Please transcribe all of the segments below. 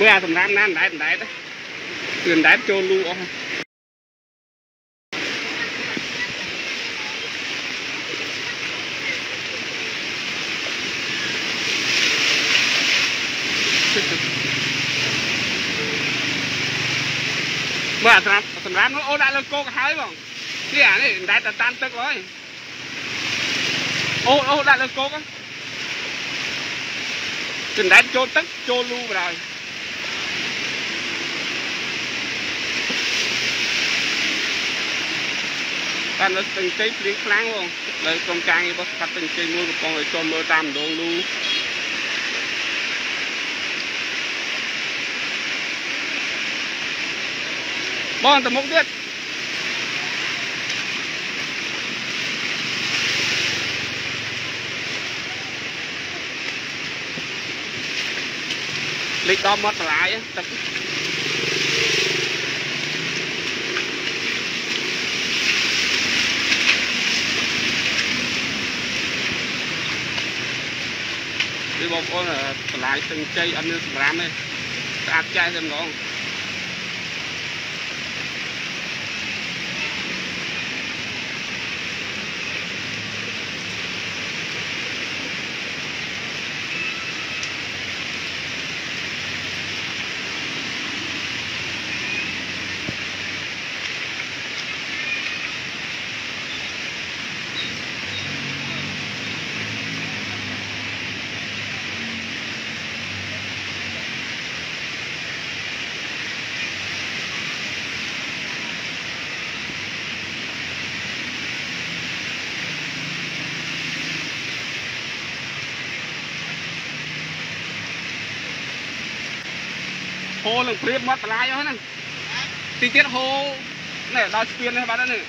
មើលអាសម្រាប់ណាអណ្ដែតអណ្ដែតគឺអណ្ដែតចូលលូអស់មើលអាសម្រាប់សម្រាប់នោះអូដាក់លើគោកហើយបងនេះអានេះអណ្ដែតតែតាមទឹកហើយអូអូដាក់លើគោកហ្នឹងចណ្ដែតចូលទឹកចូលលូ បណ្ដោយបានលើស្ទឹងជ័យភ្លៀងខ្លាំងបងលើក្រុមការងាររបស់ស្កាត់ស្ទឹងជ័យមួយកំពុងឲ្យចូលមើលតាមដងលូបងទៅមុខទៀតលេខដល់មាត់បន្លាយទឹក គឺបងប្អូនបន្លាយស្ទឹងជ័យអត់មានសម្រាប់ទេស្អាតចាស់តែម្ដង ហូរនឹងព្រៀបមាត់បន្លាយអស់ហ្នឹងទីទៀតហូរនេះដល់ស្ពាននេះបាត់ហើយនេះ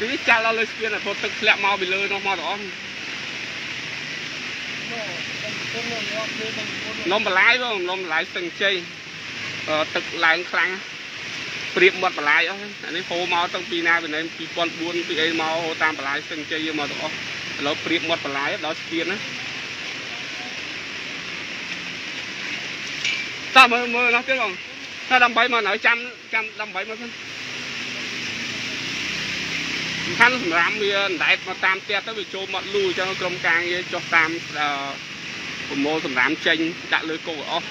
ទីចាល់ដល់លើស្ពានព្រោះទឹកធ្លាក់មកពីលើនោះមកទាំងអស់នំបន្លាយបងនំបន្លាយស្ទឹងជ័យទឹកឡើងខ្លាំងព្រៀបមាត់បន្លាយអស់អានេះហូរមកតាំងពីណាពីណែ2004ពីអីមកហូរតាមបន្លាយស្ទឹងជ័យមកទាំងអស់ឥឡូវព្រៀបមាត់បន្លាយដល់ស្ពានណា តើមើលមើលនោះទៀតបងថាដើម្បីមកនៅចាំចាំដើម្បីមកសិនសំខាន់សម្រាប់វាអណ្ដែតមកតាមផ្ទះទៅវាចូលមកលូអញ្ចឹងក្រុមការងារចុះតាមប្រមូលសម្រាប់ចេញដាក់លើគោកអស់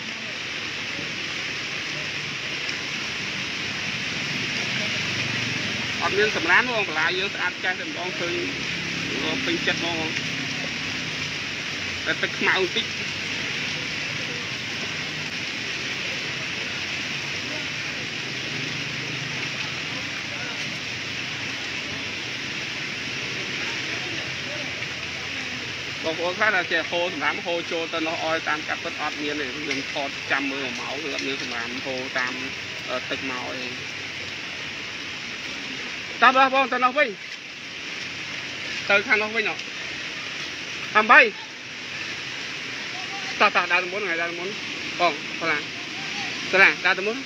អត់មានសម្រាប់បងបន្លាយើងស្អាតចាស់តែម្ដងឃើញពេញចិត្តហ្មងតែទឹកខ្មៅបន្តិច បងប្អូនខ្លះតែចេះហូរសម្រាប់ហូរចូលទៅនោះអោយតាមកាប់ពិតអត់មានទេខ្ញុំថតចាំមើលមួយម៉ោងគឺអត់មានសម្រាប់ហូរតាមទឹកមកអីតាមបងបងទៅនោះវិញទៅខាងនោះវិញអត់តាមបីតោះតោះដើរទៅមុនថ្ងៃដើរទៅមុនបងខ្លាំងខ្លាំងដើរទៅមុន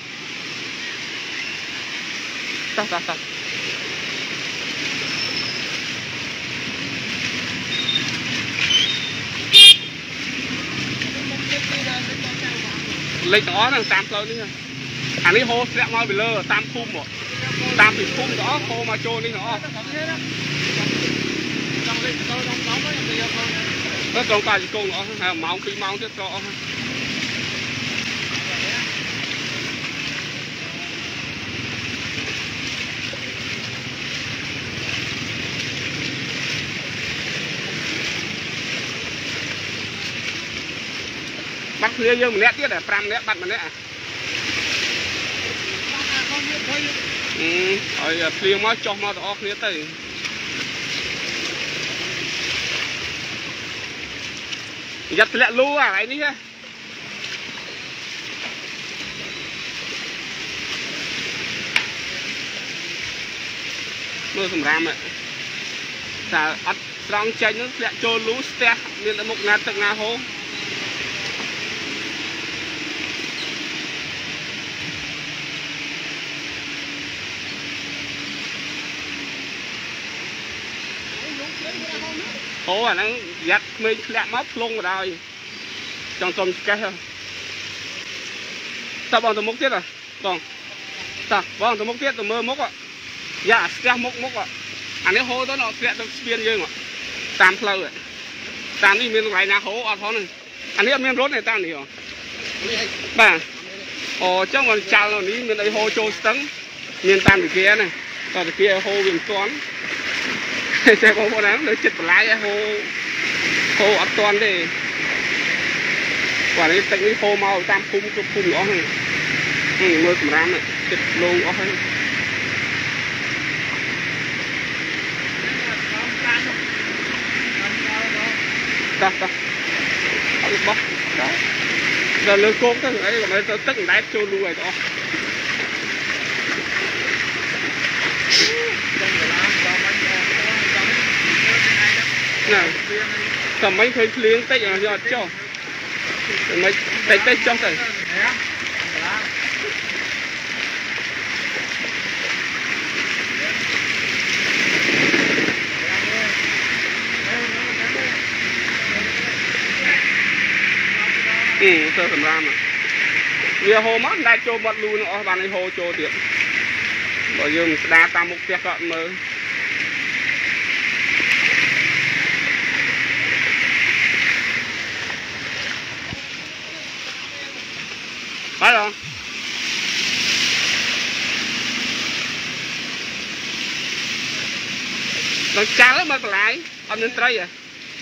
តោះតោះតោះ លេខទាំងអស់ហ្នឹងតាមផ្លូវនេះអានេះហូរធ្លាក់មកពីលើតាមភូមិតាមពីភូមិទាំងអស់ហូរមកចូលនេះទាំងអស់ចង់លេខទៅដល់ដល់ខ្ញុំទៅយកខ្លួនទៅត្រង់កាជង្គង់អស់ហើយម៉ោង2ម៉ោងទៀតក៏អស់ បាត់គ្នាយើងម្នាក់ទៀត5នាក់បាត់ម្នាក់អឺឲ្យភ្លៀងមកចុះមកទាំងអស់គ្នាទៅយ៉ាត់ធ្លាក់លូអាកន្លែងនេះហ៎មើលសម្រាមតែអត់ត្រង់ចេញនោះធ្លាក់ចូលលូស្ទះមានមុខណាទឹកណាហូរ អូអាហ្នឹងយ៉ាត់ក្មេងធ្លាក់មកផ្លុងបណ្ដោយចង់សុំស្កេះតើបងទៅមុខទៀតហ៎បងតើបងទៅមុខទៀតទៅមើលមុខយ៉ាស្ទះមុខមុខអានេះហូរទៅដល់ធ្លាក់ទៅស្ពានយើងតាមផ្លូវតាមនេះមានកន្លែងណាហូរអត់ផងហ្នឹងអានេះអត់មានរត់ទេតាមនេះហ៎បាទអូអញ្ចឹងមិនចាល់នៅនេះមានអីហូរចូលស្ទឹងមានតាមវិគាណាតវិគាហូរវាមិនទាន់ ចេះបងប្អូនណានៅចិត្តបន្លាយហូរហូរអត់ទាន់ទេគាត់នេះទឹកនេះហូរមកតាមភូមិគ្រប់ភូមិអស់ហ្នឹងមើលសម្រាមចិត្តលងអស់ហើយតោះតោះអត់បោះដល់លើគោកទៅអីក៏មិនទៅទឹកមិនដែលចូលលូឲ្យទៅអស់ ណាតែមិនឃើញភ្លៀងតិចអត់ចុះមិនតិចតិចចុះទៅអឺទៅសម្រាមវាហូរមកមិនដែលចូលបាត់លូនឹងអស់បានឲ្យហូរចូលទៀតបើយើងមិនស្ដារតាមមុខផ្ទះក៏មើល ហើយអដល់ចាល់មើលបន្លាយអត់មានត្រីហ៎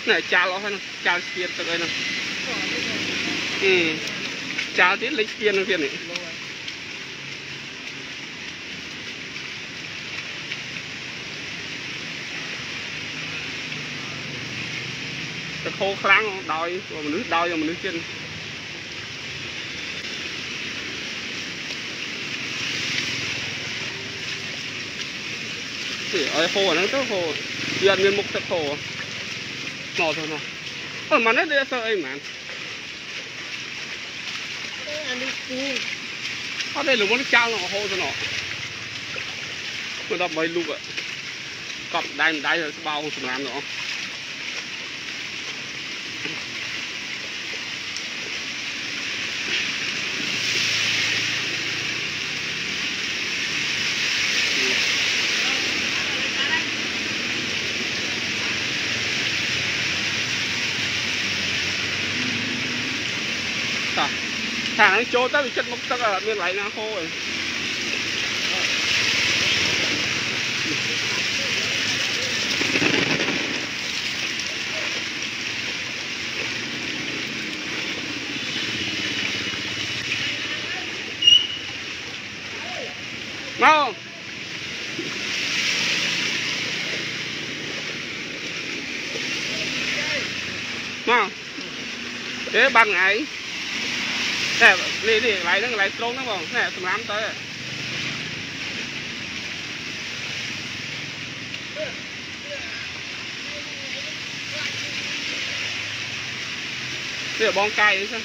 នេះចាល់អស់ហើយចាល់ស្ពានទឹកអីហ្នឹងអឺចាល់ទៀតលេខស្ពាននឹងទៀតនេះទៅខោខ្លាំងដោយមនុស្សដោយមនុស្សទៀត ទីឲ្យហូរអាហ្នឹងទៅហូរវាអត់មានមុខទឹកហូរមកទៅនោះអឺម៉ានេះវាសើអីម៉ានអានេះគូអត់ទេលំនឹងចោលហូរទៅនោះមើលដល់បីលូកកប់ដៃម្ដាយស្បោសម្រាប់នោះខាងហ្នឹងចូលទៅវាចិត្តមុខទឹកអត់ មានកន្លែងណាហូរឯងមកមកទេបានថ្ងៃ តែនេះនេះកន្លែងហ្នឹងកន្លែងត្រង់ហ្នឹងបងណែសម្រាប់ទៅនេះបងកាយអីចឹង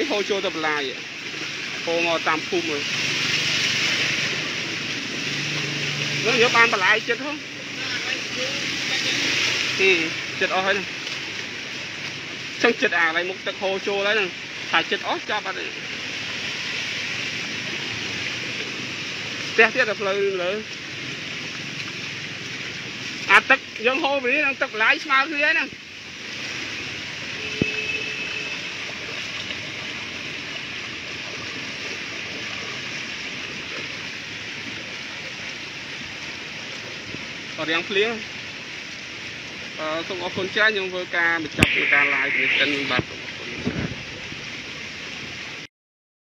នេះហូរចូលទៅបន្លាយហូរមកតាមភូមិនោះយកបានបន្លាយចិត្តហ៎ហីចិត្តអស់ហើយហ្នឹងចឹងចិត្តអាកន្លែងមុខទឹកហូរចូលហើយហ្នឹងថាចិត្តអស់ចាប់អត់ទេផ្ទះទៀតតែផ្លូវលើអាទឹកយើងហូរពីនេះនឹងទឹកបន្លាយស្មើគ្នាហ្នឹង រៀងភ្លៀងអឺសូមអរគុណច្រើនខ្ញុំធ្វើការបញ្ចប់ការ live នេះសិនបាទ